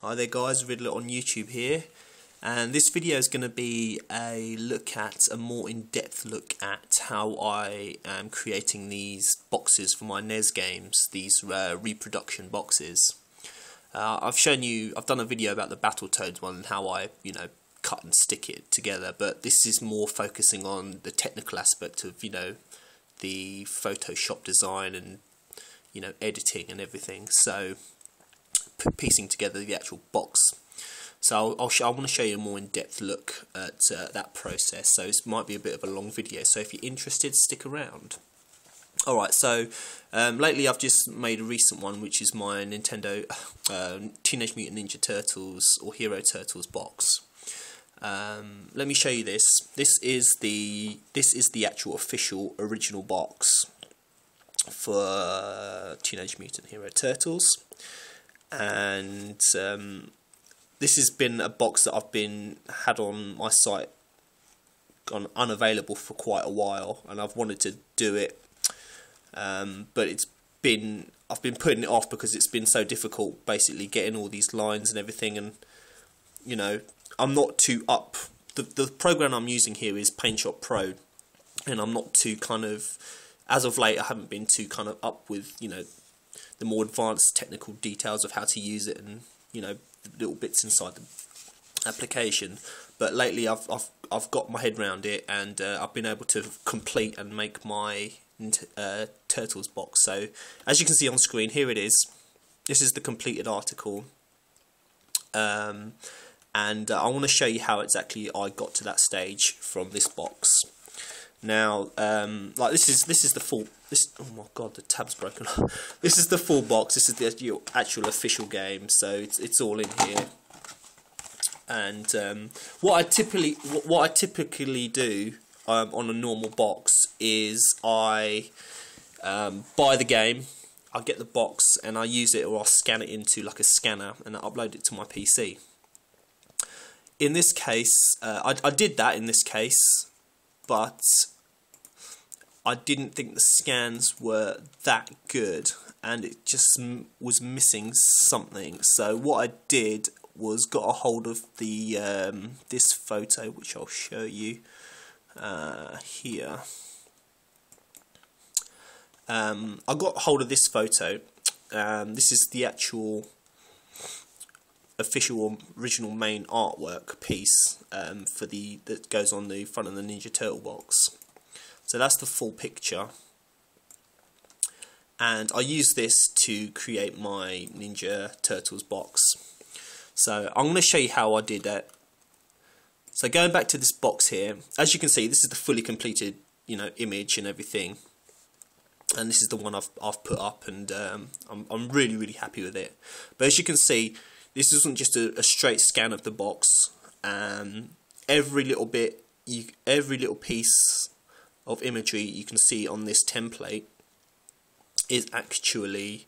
Hi there guys, Riddler on YouTube here and this video is going to be a look at, a more in-depth look at how I am creating these boxes for my NES games, these uh, reproduction boxes. Uh, I've shown you, I've done a video about the Battletoads one and how I, you know, cut and stick it together but this is more focusing on the technical aspect of, you know, the Photoshop design and, you know, editing and everything. So piecing together the actual box. So I'll, I'll I want to show you a more in-depth look at uh, that process. So this might be a bit of a long video. So if you're interested, stick around. Alright, so um, lately I've just made a recent one, which is my Nintendo uh, Teenage Mutant Ninja Turtles or Hero Turtles box. Um, let me show you this. This is the this is the actual official original box for uh, Teenage Mutant Hero Turtles and um, this has been a box that I've been had on my site gone unavailable for quite a while and I've wanted to do it. Um, but it's been I've been putting it off because it's been so difficult basically getting all these lines and everything. And you know I'm not too up the, the program I'm using here is PaintShop Pro. And I'm not too kind of as of late I haven't been too kind of up with you know the more advanced technical details of how to use it and you know little bits inside the application. But lately, I've I've I've got my head around it, and uh, I've been able to complete and make my uh, turtles box. So as you can see on screen, here it is. This is the completed article, um, and uh, I want to show you how exactly I got to that stage from this box. Now, um, like this is this is the full. This oh my god, the tab's broken. this is the full box. This is the your actual official game, so it's it's all in here. And um, what I typically what I typically do um, on a normal box is I um, buy the game, I get the box, and I use it or I scan it into like a scanner and I upload it to my PC. In this case, uh, I, I did that in this case but I didn't think the scans were that good and it just was missing something. So what I did was got a hold of the um, this photo which I'll show you uh, here. Um, I got hold of this photo. Um, this is the actual official original main artwork piece um, for the that goes on the front of the Ninja Turtle box. So that's the full picture. And I use this to create my Ninja Turtles box. So I'm going to show you how I did that. So going back to this box here, as you can see, this is the fully completed, you know, image and everything. And this is the one I've I've put up, and um, I'm I'm really really happy with it. But as you can see, this isn't just a, a straight scan of the box. Um, every little bit, you, every little piece of imagery you can see on this template is actually,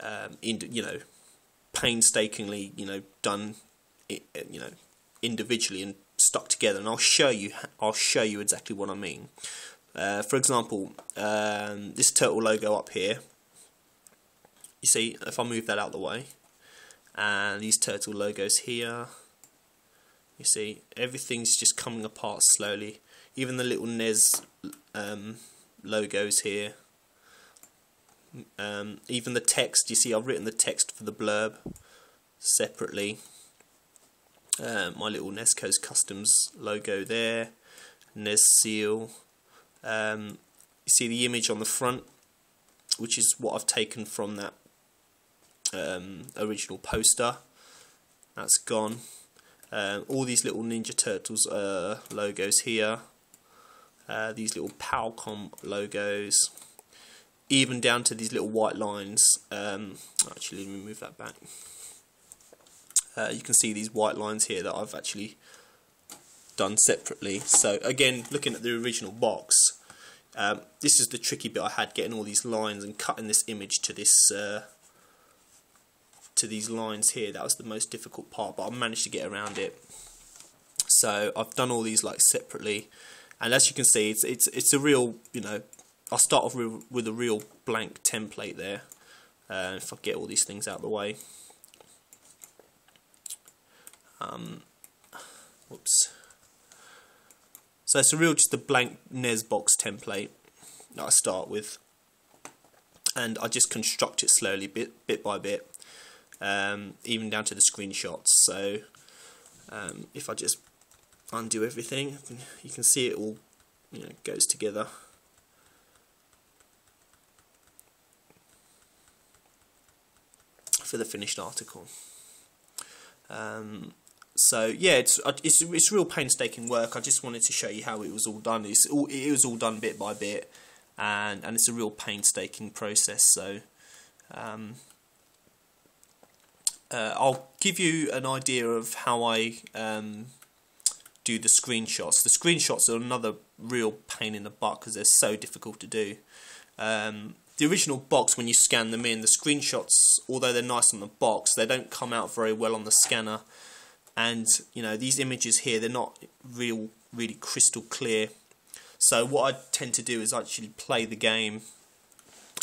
um, in, you know, painstakingly, you know, done, you know, individually and stuck together. And I'll show you, I'll show you exactly what I mean. Uh, for example, um, this turtle logo up here. You see, if I move that out of the way, and these turtle logos here. You see everything's just coming apart slowly. Even the little NES um, logos here. Um, even the text you see I've written the text for the blurb separately. Uh, my little Nesco's Customs logo there. NES seal. Um, you see the image on the front which is what I've taken from that um, original poster. That's gone. Um, all these little Ninja Turtles uh, logos here. Uh, these little Palcom logos. Even down to these little white lines. Um, actually, let me move that back. Uh, you can see these white lines here that I've actually done separately. So again, looking at the original box, um, this is the tricky bit I had, getting all these lines and cutting this image to this uh, to these lines here that was the most difficult part but I managed to get around it. So I've done all these like separately and as you can see it's it's it's a real you know I'll start off with, a real blank template there uh, if I get all these things out of the way. Um, whoops. So it's a real just a blank NES box template that I start with, and I just construct it slowly, bit bit by bit, um, even down to the screenshots. So um, if I just undo everything, you can see it all you know goes together. for the finished article. Um, so yeah, it's it's it's real painstaking work. I just wanted to show you how it was all done. It's all it was all done bit by bit, and and it's a real painstaking process. So. Um, uh, I'll give you an idea of how I um, do the screenshots. The screenshots are another real pain in the butt because they're so difficult to do. Um, the original box, when you scan them in, the screenshots, although they're nice on the box, they don't come out very well on the scanner. And you know these images here, they're not real, really crystal clear. So what I tend to do is actually play the game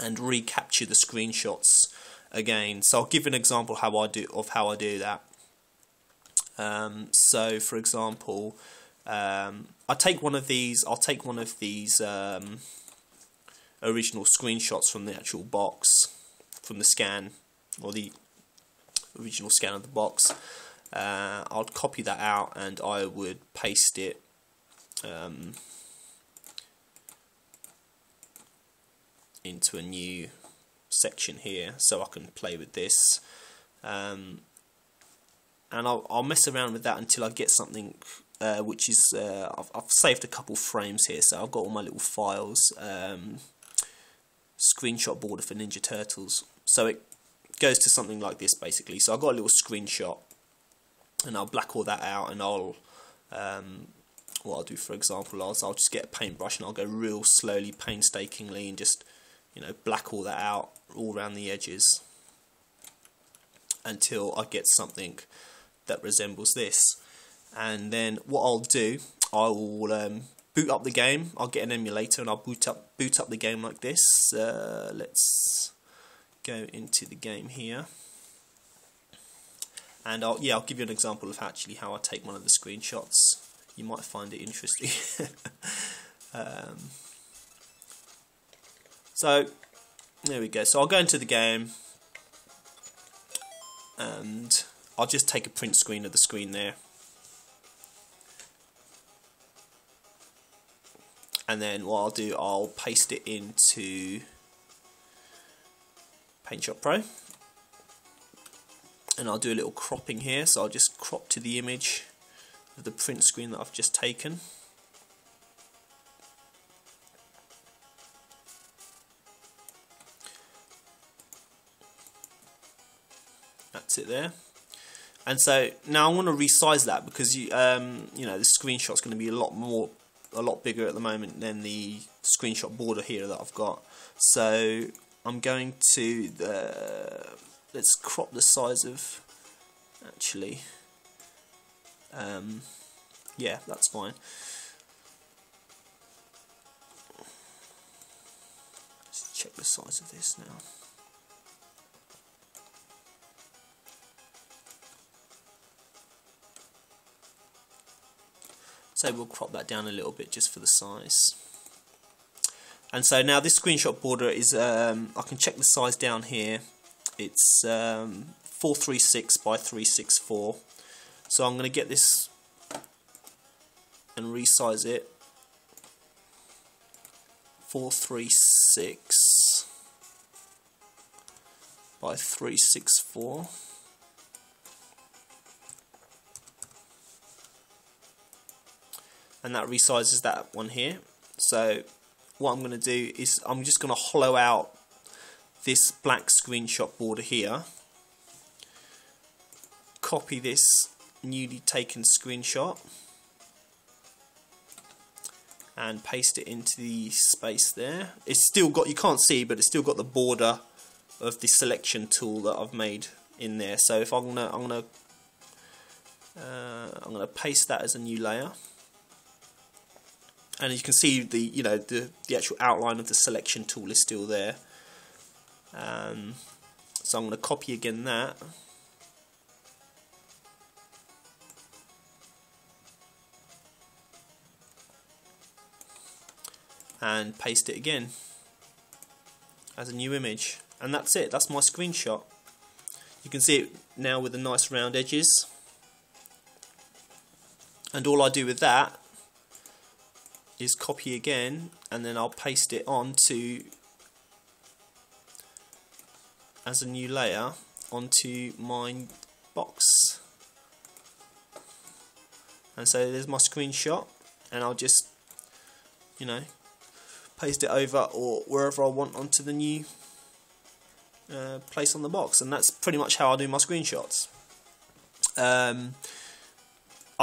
and recapture the screenshots again. So I'll give an example how I do of how I do that. Um, so for example, um, I take one of these. I'll take one of these. Um, original screenshots from the actual box, from the scan, or the original scan of the box. Uh, I'll copy that out and I would paste it um, into a new section here so I can play with this um, and I'll, I'll mess around with that until I get something uh, which is uh, I've, I've, saved a couple frames here so I've got all my little files um, screenshot border for Ninja Turtles. So it goes to something like this basically. So I've got a little screenshot and I'll black all that out and I'll um, what I'll do for example is I'll just get a paintbrush and I'll go real slowly painstakingly and just you know black all that out all around the edges until I get something that resembles this and then what I'll do I will um, boot up the game. I'll get an emulator and I'll boot up boot up the game like this. Uh, let's go into the game here, and I'll yeah I'll give you an example of actually how I take one of the screenshots. You might find it interesting. um, so there we go. So I'll go into the game and I'll just take a print screen of the screen there. and then what I'll do I'll paste it into PaintShop Pro and I'll do a little cropping here so I'll just crop to the image of the print screen that I've just taken there and so now I want to resize that because you um, you know the screenshot's going to be a lot more a lot bigger at the moment than the screenshot border here that I've got. So I'm going to the let's crop the size of actually um, yeah that's fine. Let's check the size of this now. So we'll crop that down a little bit just for the size. And so now this screenshot border is, um, I can check the size down here. It's um, 436 by 364. So I'm going to get this and resize it. 436 by 364. And that resizes that one here. So what I'm going to do is I'm just going to hollow out this black screenshot border here. Copy this newly taken screenshot and paste it into the space there. It's still got you can't see but it's still got the border of the selection tool that I've made in there. So if I'm gonna I'm gonna uh, I'm gonna paste that as a new layer and you can see the you know the, the actual outline of the selection tool is still there. Um, so I'm going to copy again that. And paste it again as a new image. And that's it. That's my screenshot. You can see it now with the nice round edges. And all I do with that is copy again and then I'll paste it on to as a new layer onto my box. And so there's my screenshot and I'll just you know paste it over or wherever I want onto the new uh, place on the box. And that's pretty much how I do my screenshots. Um,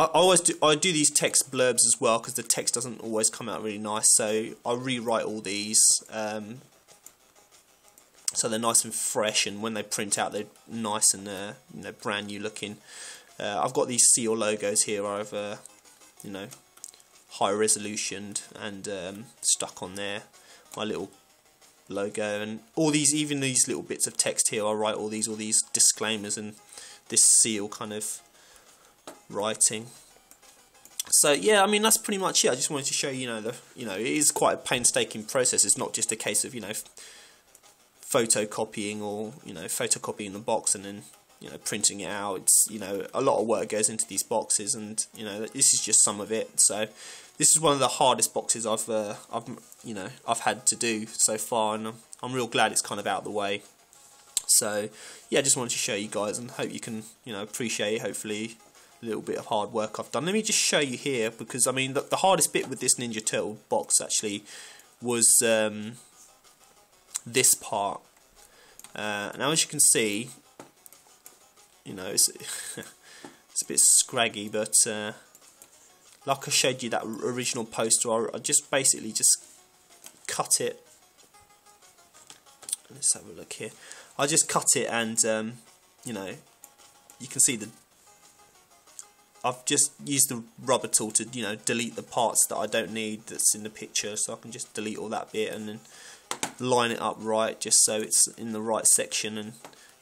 I, always do I do these text blurbs as well because the text doesn't always come out really nice so I rewrite all these um, so they're nice and fresh and when they print out they're nice and uh, you know brand new looking. Uh, I've got these seal logos here I've uh, you know high resolution and um, stuck on there my little logo and all these even these little bits of text here I write all these all these disclaimers and this seal kind of writing. So yeah I mean that's pretty much it. I just wanted to show you know the you know it is quite a painstaking process. It's not just a case of you know photocopying or you know photocopying the box and then you know printing it out. It's you know a lot of work goes into these boxes and you know this is just some of it. So this is one of the hardest boxes I've uh, I've you know I've had to do so far and I'm, I'm real glad it's kind of out of the way. So yeah I just wanted to show you guys and hope you can you know appreciate hopefully little bit of hard work I've done let me just show you here because I mean the, the hardest bit with this Ninja Turtle box actually was um, this part uh, now as you can see you know, it's, it's a bit scraggy, but uh, like I showed you that original poster, I, I just basically just cut it. Let's have a look here. I just cut it and, um, you know, you can see the I've just used the rubber tool to you know delete the parts that I don't need that's in the picture so I can just delete all that bit and then line it up right just so it's in the right section and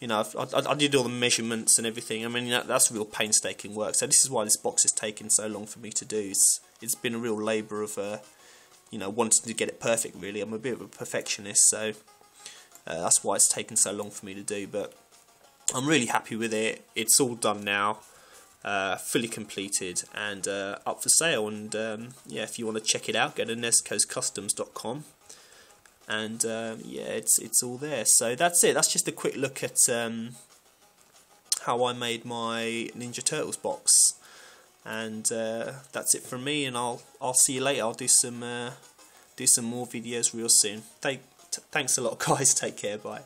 you know, I, I, did all the measurements and everything. I mean, that, that's real painstaking work. So this is why this box has taken so long for me to do. It's, it's been a real labour of, uh, you know, wanting to get it perfect. Really, I'm a bit of a perfectionist, so uh, that's why it's taken so long for me to do. But I'm really happy with it. It's all done now, uh, fully completed and uh, up for sale. And um, yeah, if you want to check it out, go to nezcoastcustoms.com and um, yeah, it's it's all there. So that's it. That's just a quick look at um, how I made my Ninja Turtles box, and uh, that's it from me. And I'll I'll see you later. I'll do some uh, do some more videos real soon. Thank, thanks a lot, guys. Take care. Bye.